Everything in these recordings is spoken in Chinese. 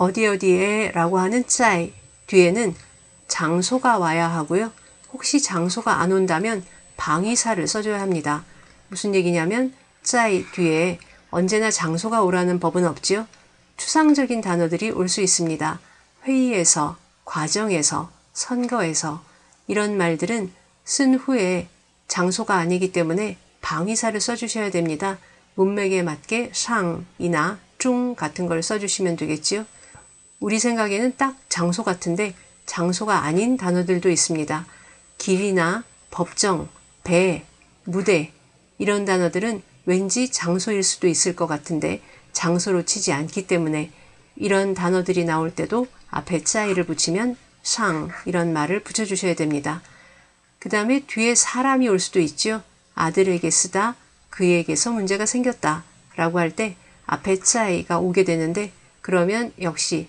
어디 어디에 라고 하는 짜이 뒤에는 장소가 와야 하고요. 혹시 장소가 안 온다면 방위사를 써줘야 합니다. 무슨 얘기냐면 짜이 뒤에 언제나 장소가 오라는 법은 없지요. 추상적인 단어들이 올 수 있습니다. 회의에서, 과정에서, 선거에서 이런 말들은 쓴 후에 장소가 아니기 때문에 방위사를 써주셔야 됩니다. 문맥에 맞게 상이나 중 같은 걸 써주시면 되겠지요. 우리 생각에는 딱 장소 같은데 장소가 아닌 단어들도 있습니다. 길이나 법정, 배, 무대 이런 단어들은 왠지 장소일 수도 있을 것 같은데 장소로 치지 않기 때문에 이런 단어들이 나올 때도 앞에 짜이를 붙이면 상 이런 말을 붙여주셔야 됩니다. 그 다음에 뒤에 사람이 올 수도 있죠. 아들에게 쓰다 그에게서 문제가 생겼다 라고 할 때 앞에 짜이가 오게 되는데 그러면 역시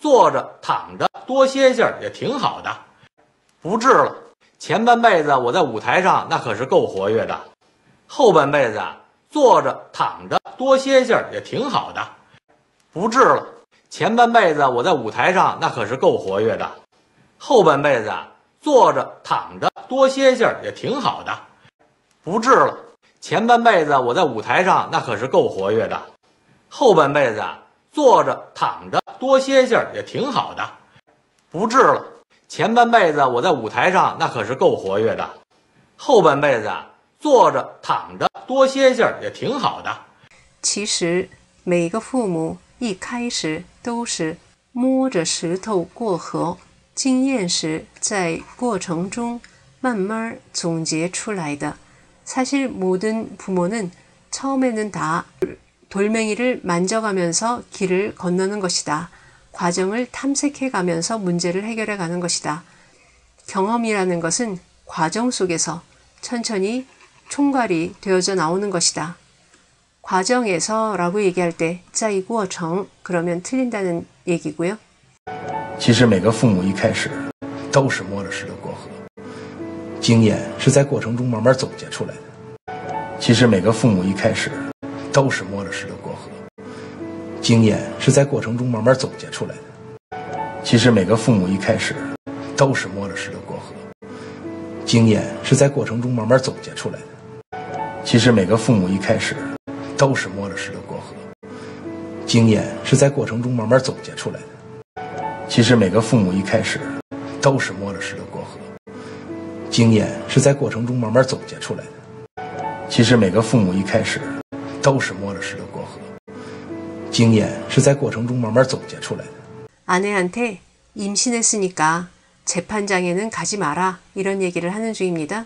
坐着躺着多歇歇也挺好的，不治了。前半辈子我在舞台上那可是够活跃的，后半辈子啊，坐着躺着多歇歇也挺好的，不治了。前半辈子我在舞台上那可是够活跃的，后半辈子啊，坐着躺着多歇歇也挺好的，不治了。前半辈子我在舞台上那可是够活跃的，后半辈子啊。坐着躺着多歇歇也挺好的，不治了。前半辈子我在舞台上那可是够活跃的，后半辈子啊坐着躺着多歇歇也挺好的，不治了。前半辈子我在舞台上那可是够活跃的，后半辈子啊坐着躺着多歇歇也挺好的。其实每个父母一开始都是摸着石头过河。经验是在过程中慢慢总结出来的。사실모든부모는처음에는다 돌멩이를만져가면서길을건너는것이다과정을탐색해가면서문제를해결해가는것이다경험이라는것은과정속에서천천히총괄이되어져나오는것이다과정에서라고얘기할때在过程그러면틀린다는얘기고요其实每个父母一开始 都是摸着石头过河，经验是在过程中慢慢总结出来的。其实每个父母一开始都是摸着石头过河，经验是在过程中慢慢总结出来的。其实每个父母一开始都是摸着石头过河，经验是在过程中慢慢总结出来的。其实每个父母一开始都是摸着石头过河，经验是在过程中慢慢总结出来的。其实每个父母一开始都是摸着石头过河，经验是在过程中慢慢总结出来的。其实每个父母一开始都是摸着石头过河，经验是在过程中慢慢总结出来的。아내한테임신했으니까재판장에는가지마라이런얘기를하는중입니다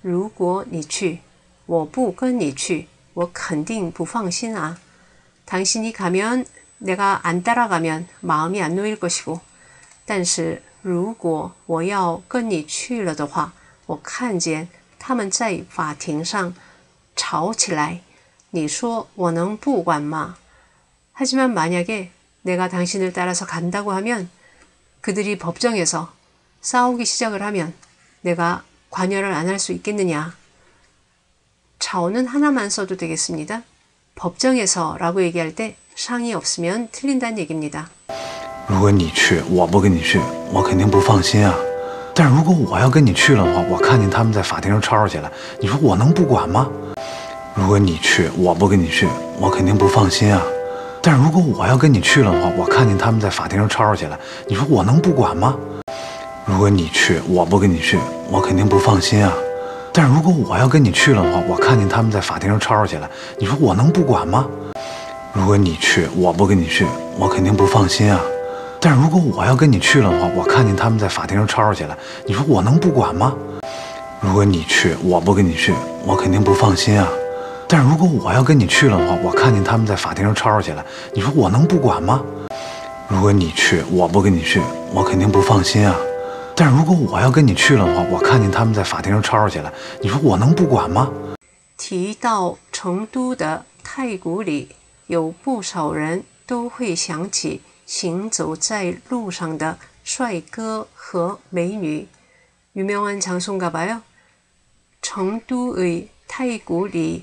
如果你去，我不跟你去，我肯定不放心啊。당신이가면 내가 안 따라가면 마음이 안 놓일 것이고, 但是如果我要跟你去了的话，我看见他们在法庭上吵起来， 你说我能不管吗? 하지만 만약에 내가 당신을 따라서 간다고 하면 그들이 법정에서 싸우기 시작을 하면 내가 관여를 안 할 수 있겠느냐? 차오는 하나만 써도 되겠습니다. 법정에서라고 얘기할 때 상이 없으면 틀린다는 얘기입니다. 如果你去，我不跟你去，我肯定不放心啊。但是如果我要跟你去了，我我看见他们在法庭上吵吵起来，你说我能不管吗？ 如果你去，我不跟你去，我肯定不放心啊。但是如果我要跟你去了的话，我看见他们在法庭上吵吵起来，你说我能不管吗？如果你去，我不跟你去，我肯定不放心啊。但是如果我要跟你去了的话，我看见他们在法庭上吵吵起来，你说我能不管吗？如果你去，我不跟你去，我肯定不放心啊。但是如果我要跟你去了的话，我看见他们在法庭上吵吵起来，你说我能不管吗？如果你去，我不跟你去，我肯定不放心啊。但是如果我要跟你去了的话，我看见他们在法庭上吵吵起来，你说我能不管吗？如果你去，我不跟你去，我肯定不放心啊。但是如果我要跟你去了的话，我看见他们在法庭上吵吵起来，你说我能不管吗？提到成都的太古里，有不少人都会想起行走在路上的帅哥和美女。유명한장소인가봐요。 成都의타이구리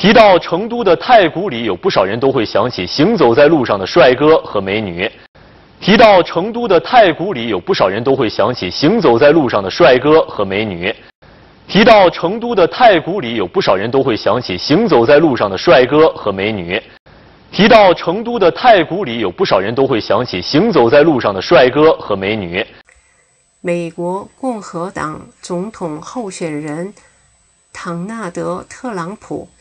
提到成都的太古里，有不少人都会想起行走在路上的帅哥和美女。提到成都的太古里，有不少人都会想起行走在路上的帅哥和美女。提到成都的太古里，有不少人都会想起行走在路上的帅哥和美女。提到成都的太古里，有不少人都会想起行走在路上的帅哥和美女。美国共和党总统候选人唐纳德·特朗普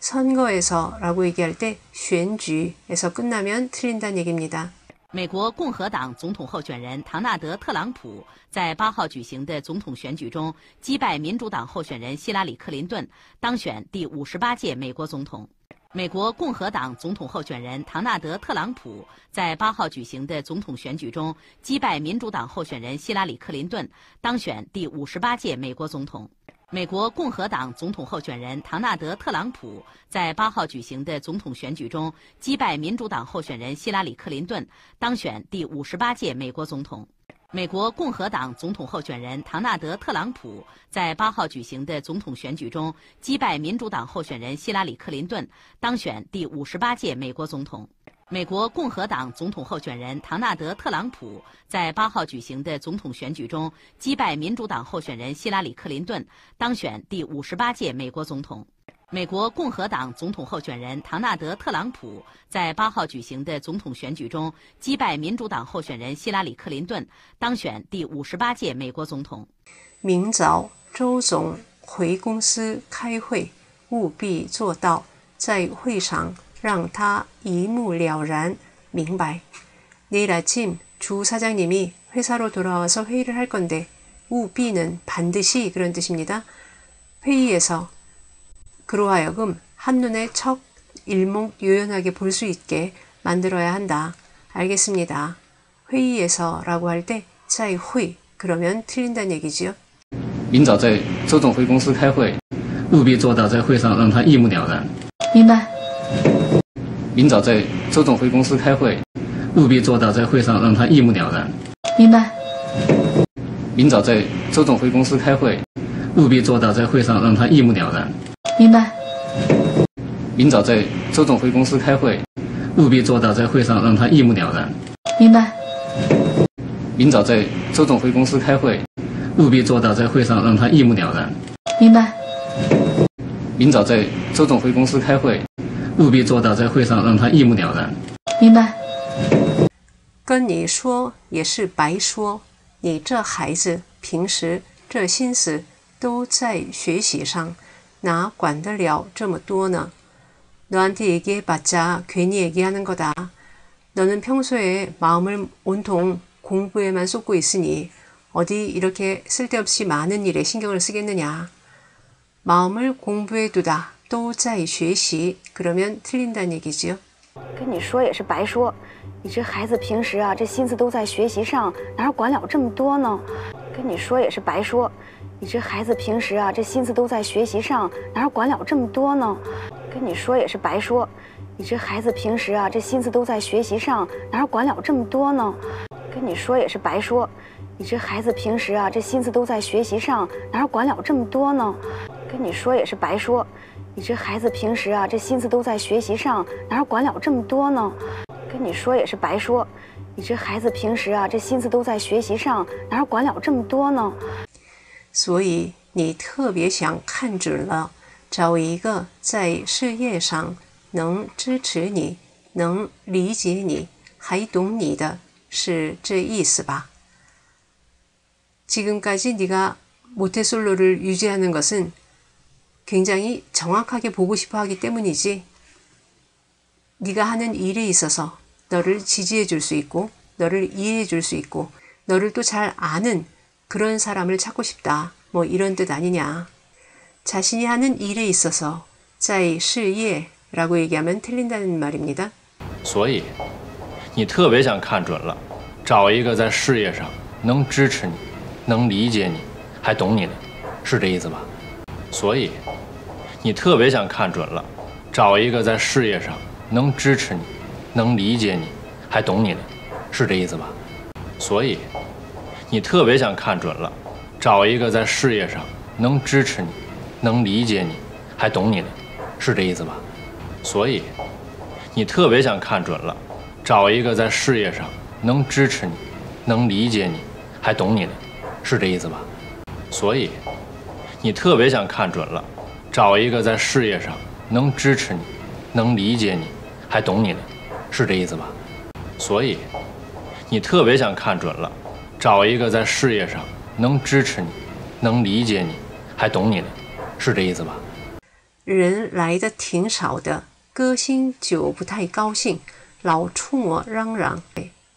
선거에서라고얘기할때选举에서끝나면틀린다는얘기입니다美国共和党总统候选人唐纳德·特朗普在八号举行的总统选举中击败民主党候选人希拉里·克林顿，当选第五十八届美国总统。美国共和党总统候选人唐纳德·特朗普在八号举行的总统选举中击败民主党候选人希拉里·克林顿，当选第五十八届美国总统。 美国共和党总统候选人唐纳德·特朗普在八号举行的总统选举中击败民主党候选人希拉里·克林顿，当选第五十八届美国总统。美国共和党总统候选人唐纳德·特朗普在八号举行的总统选举中击败民主党候选人希拉里·克林顿，当选第五十八届美国总统。美国共和党总统候选人唐纳德·特朗普在八号举行的总统选举中击败民主党候选人希拉里·克林顿，当选第五十八届美国总统。美国共和党总统候选人唐纳德·特朗普在八号举行的总统选举中击败民主党候选人希拉里·克林顿，当选第五十八届美国总统。明早周总回公司开会，务必做到在会上。让他一目了然明白. 내일 아침 주 사장님이 회사로 돌아와서 회의를 할 건데 우비는 반드시 그런 뜻입니다. 회의에서 그로 하여금 한눈에 척 일목요연하게 볼 수 있게 만들어야 한다. 알겠습니다. 회의에서 라고 할 때在 회 그러면 틀린다는 얘기지요. 明早在周总会公司开会务必做到在会上让他一目了然明白 明早在周总回公司开会，务必做到在会上让他一目了然。明白。明早在周总回公司开会，务必做到在会上让他一目了然。明白。明早在周总回公司开会，务必做到在会上让他一目了然。明白。明早在周总回公司开会，务必做到在会上让他一目了然。明白。明早在周总回公司开会。务必做到在会上让他一目了然。明白。跟你说也是白说，你这孩子平时这心思都在学习上，哪管得了这么多呢？너한테얘기해봤자괜히얘기하는거 다。 너는평소에마음을온통공부에만쏟고있으니 어디 이렇게 쓸데없이 많은 일에 신경을 쓰겠느냐. 마음을 공부에 두다. 또在 学习 그러면 틀린다는 얘기지요. 跟你说也是白说，你这孩子平时啊，这心思都在学习上，哪儿管了这么多呢？跟你说也是白说，你这孩子平时啊，这心思都在学习上，哪儿管了这么多呢？跟你说也是白说，你这孩子平时啊，这心思都在学习上，哪儿管了这么多呢？跟你说也是白说，你这孩子平时啊，这心思都在学习上，哪儿管了这么多呢？ 跟你说也是白说，你这孩子平时啊，这心思都在学习上，哪儿管了这么多呢？跟你说也是白说，你这孩子平时啊，这心思都在学习上，哪儿管了这么多呢？所以你特别想看准了，找一个在事业上能支持你、能理解你、还懂你的，是这意思吧？ 지금까지 네가 모태솔로를 유지하는 것은 굉장히 정확하게 보고 싶어 하기 때문이지. 네가 하는 일에 있어서 너를 지지해 줄 수 있고 너를 이해해 줄 수 있고 너를 또 잘 아는 그런 사람을 찾고 싶다. 뭐 이런 뜻 아니냐. 자신이 하는 일에 있어서 在事业 라고 얘기하면 틀린다는 말입니다. 所以，你特别想看准了，找一个在事业上能支持你、能理解你、还懂你的，是这意思吧？所以， 你特别想看准了，找一个在事业上能支持你、能理解你、还懂你的，是这意思吧？所以，你特别想看准了，找一个在事业上能支持你、能理解你、还懂你的，是这意思吧？所以。你特别想看准了，找一个在事业上能支持你、能理解你、还懂你的，是这意思吧？所以，你特别想看准了，找一个在事业上能支持你、能理解你、还懂你的，是这意思吧？所以，你特别想看准了，找一个在事业上能支持你、能理解你、还懂你的，是这意思吧？人来的挺少的。歌星就不太高兴，老冲我嚷嚷，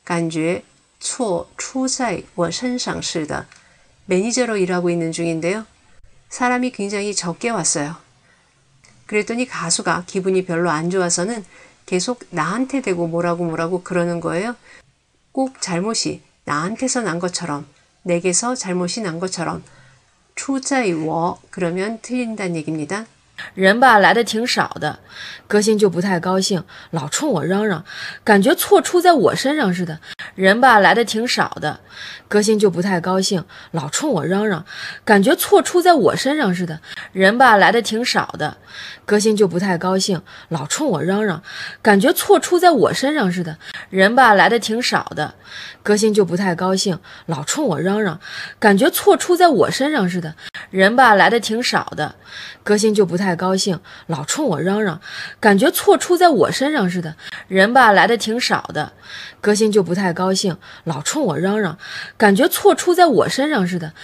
感觉错出在我身上似的。 매니저로 일하고 있는 중인데요. 사람이 굉장히 적게 왔어요. 그랬더니 가수가 기분이 별로 안 좋아서는 계속 나한테 대고 뭐라고 뭐라고 그러는 거예요. 꼭 잘못이 나한테서 난 것처럼, 내게서 잘못이 난 것처럼. 추자이워 그러면 틀린다는 얘기입니다. 人吧来的挺少的，歌星就不太高兴，老冲我嚷嚷，感觉错出在我身上似的。人吧来的挺少的，歌星就不太高兴，老冲我嚷嚷，感觉错出在我身上似的。人吧来的挺少的，歌星就不太高兴，老冲我嚷嚷，感觉错出在我身上似的。人吧来的挺少的，歌星就不太高兴，老冲我嚷嚷，感觉错出在我身上似的。人吧来的挺少的，歌星就不太太高兴，老冲我嚷嚷，感觉错出在我身上似的。人吧来的挺少的，歌星就不太高兴，老冲我嚷嚷，感觉错出在我身上似的。